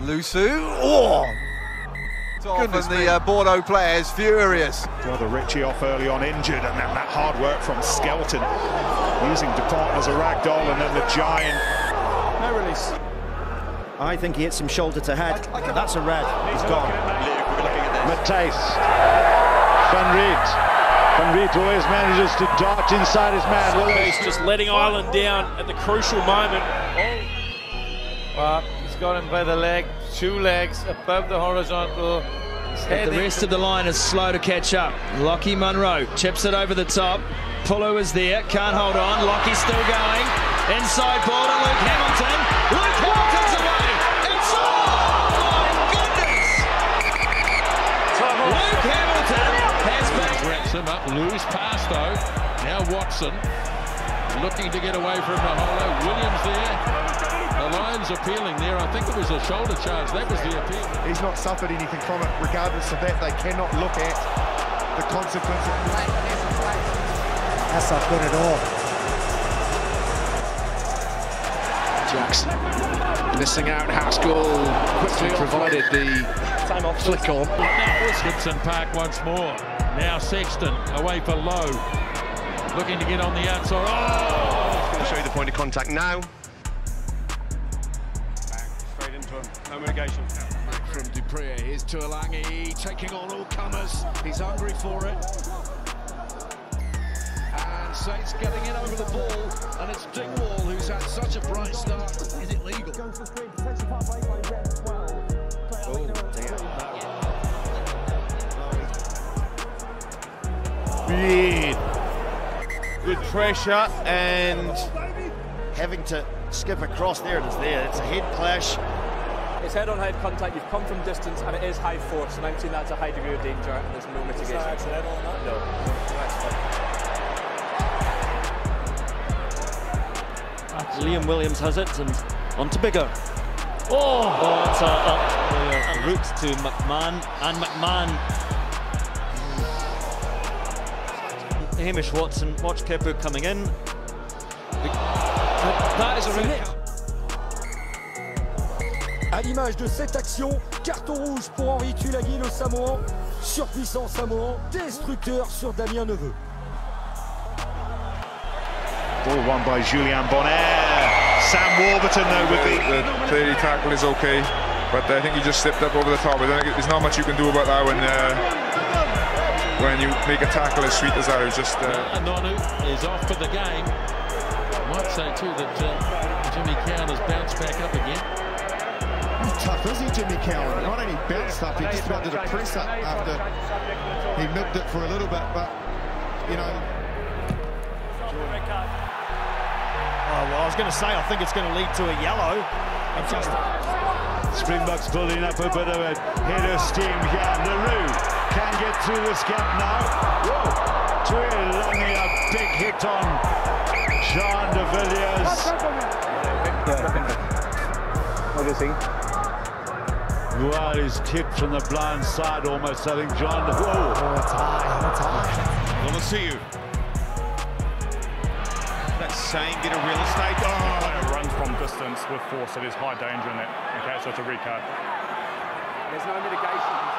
Lusu. Oh! Goodness, the uh, Bordeaux players furious. Well, the Richie off early on injured, and then that hard work from Skelton using Dupont as a rag doll, and then the giant. No release. I think he hit some shoulder to head. That's a red. He's gone. Matthijs. Van Riet. Van Riet always manages to dart inside his man. He's just letting Ireland down at the crucial moment. Well, he's got him by the leg, two legs above the horizontal. The rest of the line is slow to catch up. Lockie Munro chips it over the top. Pulu is there, can't hold on. Lockie's still going. Inside ball to Luke Hamilton. Luke Hamilton's away. It's oh my goodness! Luke Hamilton has been. Wraps him up, loose pass though. Now Watson looking to get away from Maholo. Williams there. The line's appealing there. I think it was a shoulder charge. That was the appeal. He's not suffered anything from it. Regardless of that, they cannot look at the consequences. That's not good at all. Jackson missing out. Haskell quickly provided the flick on. Gibson Park once more. Now Sexton away for Lowe. Looking to get on the outside. Oh! Going to show you the point of contact now. Straight into him. No mitigation. From Dupree, here's Tuilagi taking on all comers. He's hungry for it. And Saints getting in over the ball, and it's Dingwall who's had such a bright start. Is it legal? Weird. Oh, Good pressure and Having to skip across there, it is there. It's a head clash. It's head-on-head contact. You've come from distance, and it is high force. And I'm saying that's a high degree of danger, and there's no mitigation. accidental or not? No. Liam Williams has it, and on to Biggar. Oh, oh it's a, a, a route to McMahon, and McMahon. Hamish Watson, watch Kepu coming in. That is a red card. À l'image de cette action, carton rouge pour Henri Tulagi, le Samoan. Surpuissant Samoan, destructeur sur Damien Neveu. Ball won by Julien Bonner. Sam Warburton, though, with the. The clearly tackle is okay, but I think he just slipped up over the top. I think there's not much you can do about that when uh, when you make a tackle as sweet as that. It's just. Uh... Nonu is off for the game. Might say too that uh, Jimmy Cowan has bounced back up again. How tough is he, Jimmy Cowan? Not only bounced stuff, he just about did a press up after he milked it for a little bit, but, you know. Oh, well, I was going to say, I think it's going to lead to a yellow. Just... Springboks building up a bit of a head of steam here. Leroux can get through this gap now. Whoa! Tuilagi, a big hit on Jean de Villiers. What do you think? Well, he's tipped from the blind side almost. I think John. Whoa! Oh, it's high. It's high. Want to see you. That same bit of real estate. Oh. Runs from distance with force. It is high danger in that. Okay, so it's a red card. There's no mitigation.